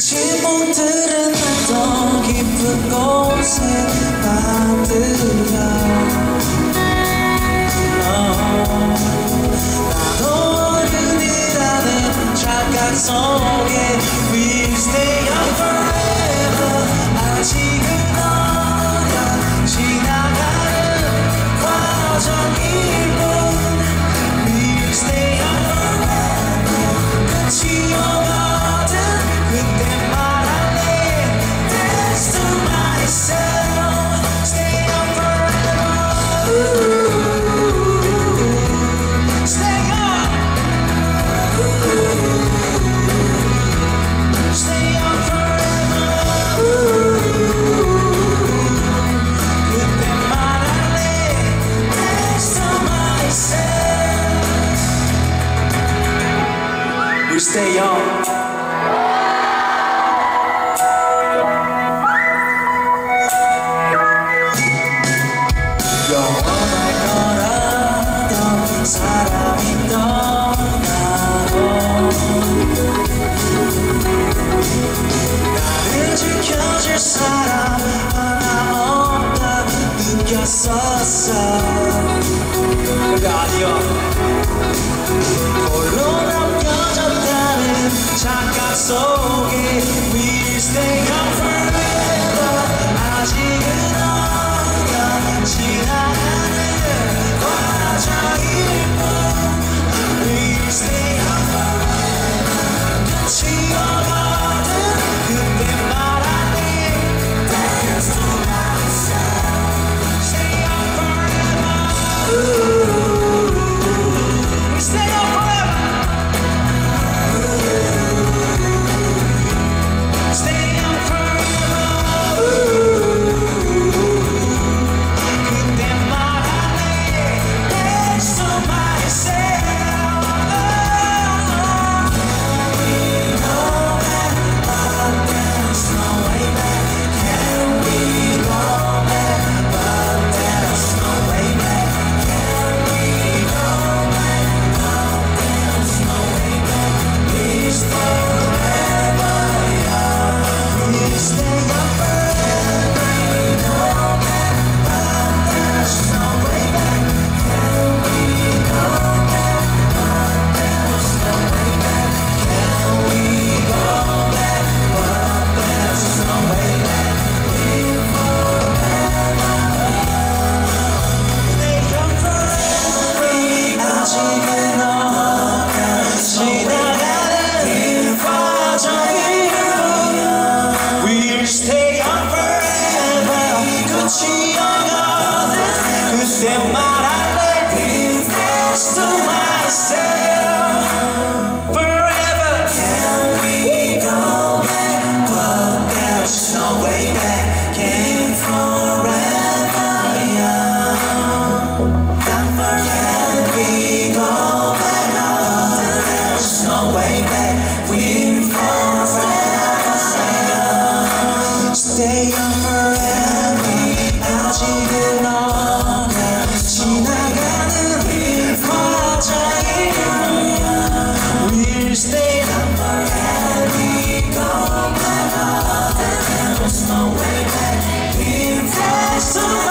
지붕들은 더 깊은 곳에 to stay young. 영원할 거라던 my way back. He flashed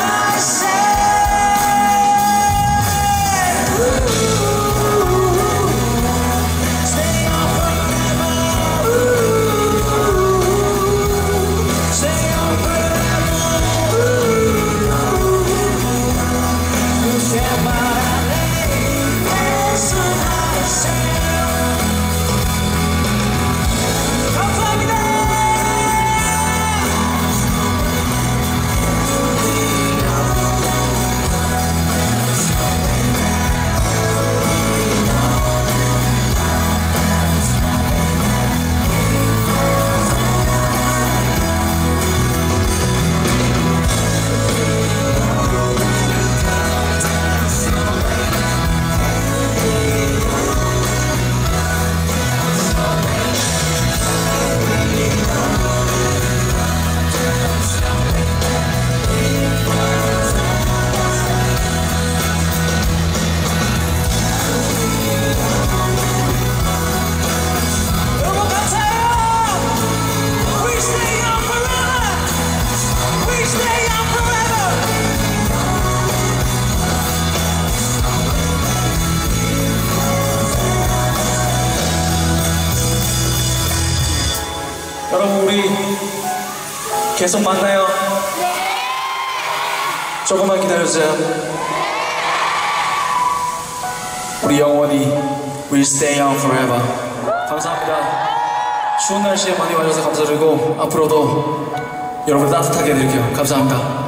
여러분 우리 계속 만나요. 조금만 기다려주세요. 우리 영원히 We'll stay on forever. 감사합니다. 추운 날씨에 많이 와줘서 감사드리고 앞으로도 여러분 따뜻하게 해드릴게요. 감사합니다.